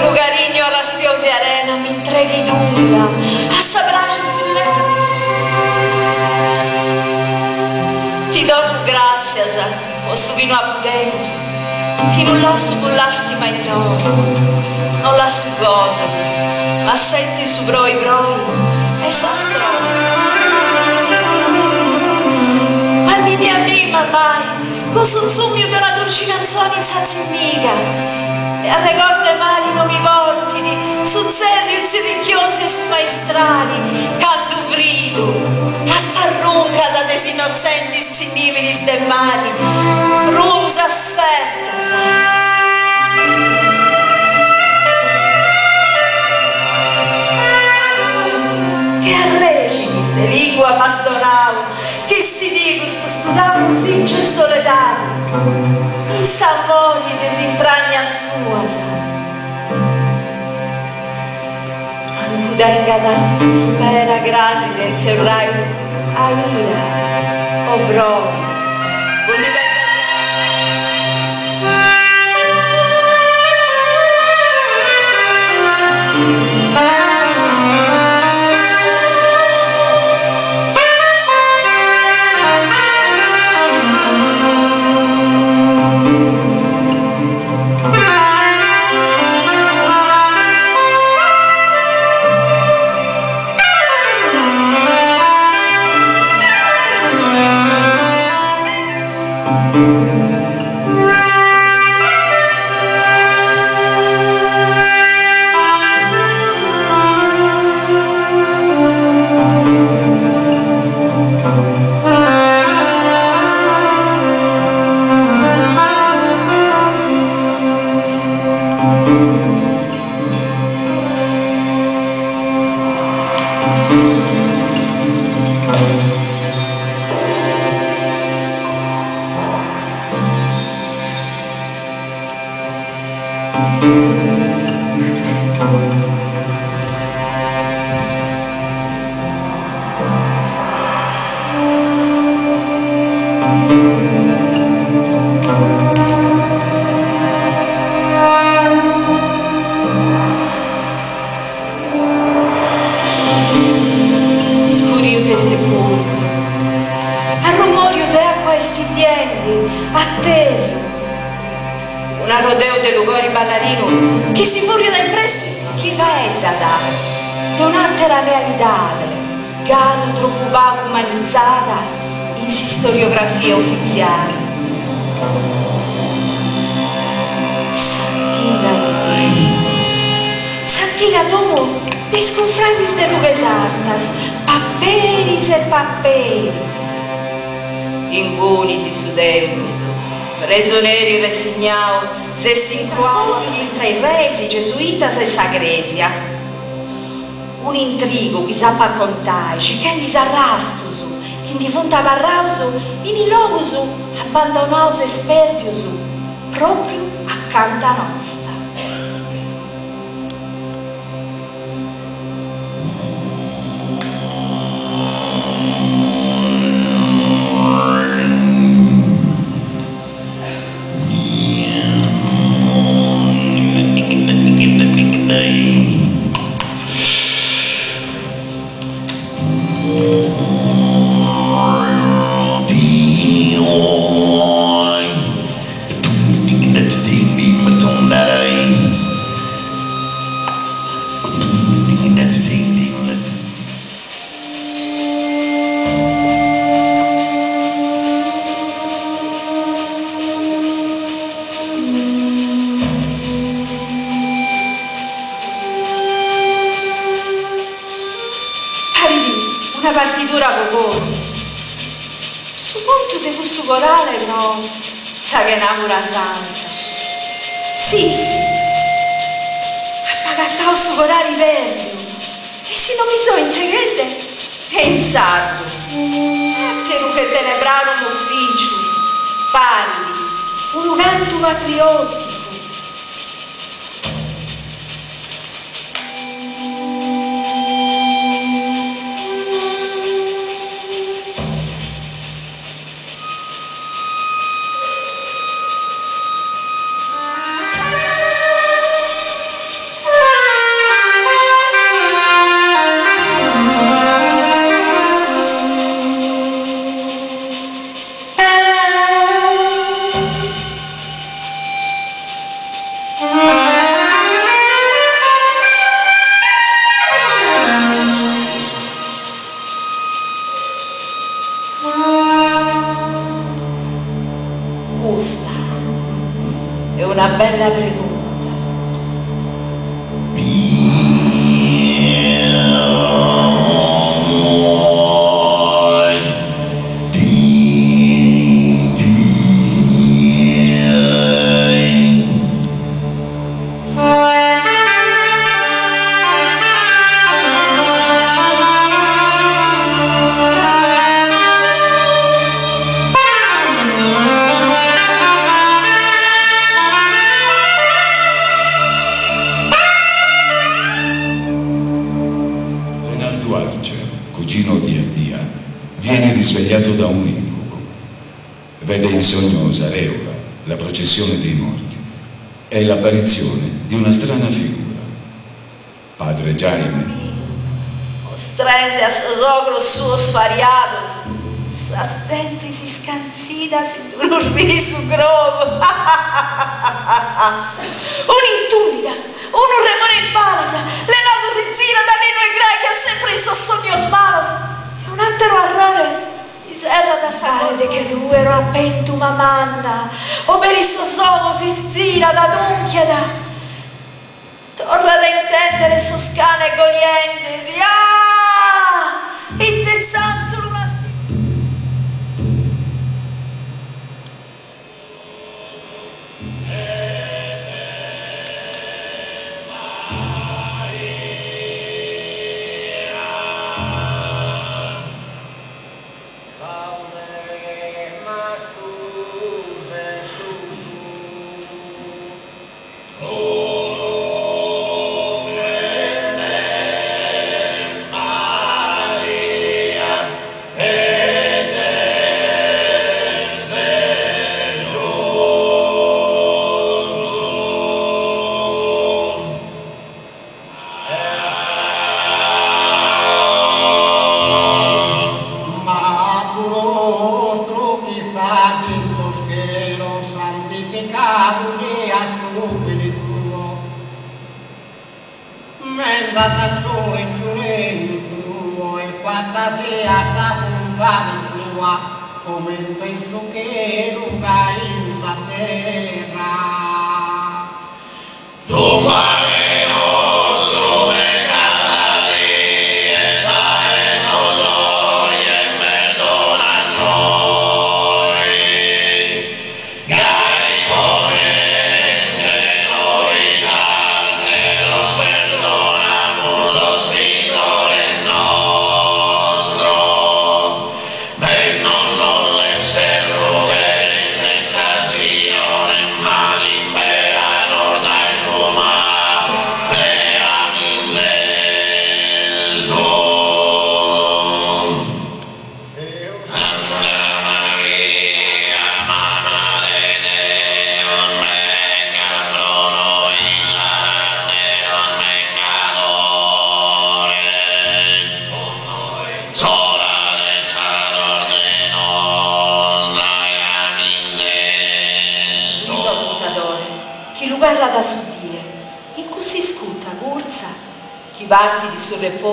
lugarigno alla spiosa arena mi intreghi d'umbra, a s'abbraccio sul letto. Ti do gracias, o subino abudente, che non lasso con lastima in noi, non lasso cose, ma senti su broi broi e s'astrosa. Ma di mia prima mai, con suzzumio della dolce canzone senza miga, e alle corde mali non mi mortidi, su zerri insidicchiosi e smaestrali, canto frido, a farruca da desinnocenti sinimili del mari, Angudenga da spera grasi del serrai a Música Rodeo de lugori ballarino che si furia dai pressi chi è da dare, donante la realidade, gano troppo vago umanizzata in storiografia ufficiale. Santiga, Santiga domo desconfragis de lugas altas, paperis e paperis. Ingunis e sudeuros, prisioneri resignau, se s'incruavo tra i resi, gesuitas e sagresia. Un intrigo che sappa contai, cichendi arrastusu, che di fonte avarrausu, in logusu, abbandonausu e sperdiusu, proprio accanto a nostra. Partitura voi. Su conto di questo corale no, sa che natura santa. Sì, sì. Appagattao su corari verdi. E si nominò in segreto e in sardo. A te che tenebrare un ufficio. Parli. Un canto patriottico. Gusta. È una bella pregunta. L'apparizione di una strana figura. Padre Jaime. Mostrende a sosogro suo sfariato, s'astenti si scansida si durmi su grovo. Un'intumida, un remore in palasa, Leonardo si zira da Nino e ha sempre i sogno smalos, e un altro errore serra da sade che lui era pentuma manna, o per il sosomo si stira da dunchiada. Torna ad intendere soscane goliente, si ah!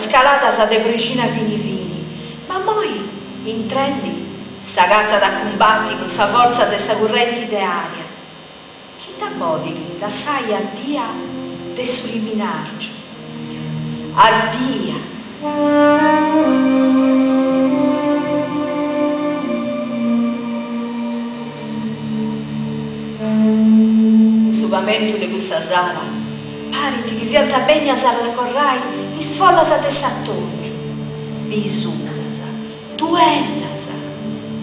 scalata sa de precina fini fini, ma poi in trendi s'agatta da combatti con sa forza de sa correnti de aria. Chi da podili la sai addia de suliminarcio. Addia. Subamento di questa sala, pariti che si alta begna sala corrai, sfolla sa te sattoggio. Bisunasa, duennasa,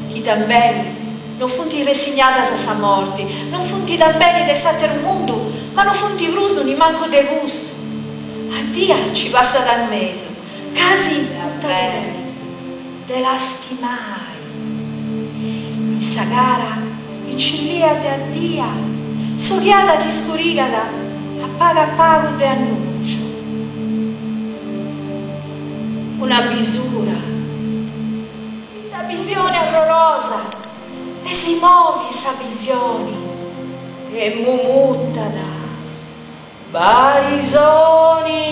chi tambeni non funti resignata sa morti, non funti da bene de satero mondo, ma non funti bruso ni manco de gusto. Addia ci passa dal meso, casi bene, della stimai. In sa gara, in cillia de addia, soghiata ti scurigata, appaga pago de annuncio. Una bisura, una visione orrorosa, e si muovi sa visione, e mumutta da barisoni.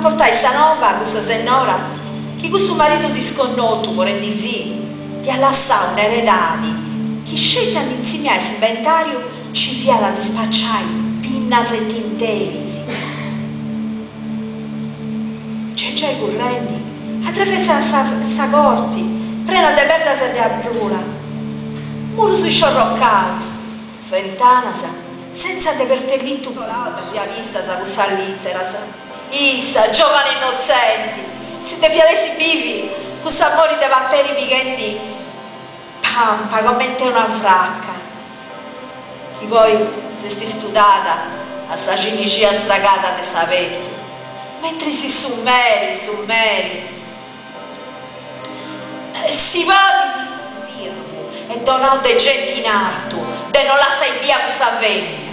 Vedi. A portare sta nova, questa senora, che questo marito di sconnotto, vorrei di sì, di allassare un'eredati, che scelta di insieme al inventario ci fiala di spacciare pinnasetti interi. C'è già i correnti, attraversa sa, sa corti, prena de verda se de abrura, muro sui sciorroccaus, fentanasa, senza de pertellitto colato, sia vista sa questa littera, sa. Issa, giovani innocenti, se te piadessi vivi, questa amore de vampiri pighendi, pampa, come te una fracca. E poi, se sti studata, a sta cinicia stragata de sta vetto, mentre si summeri, summeri, eh, si va via e donato de gente in alto, de non la sai via questa vegna.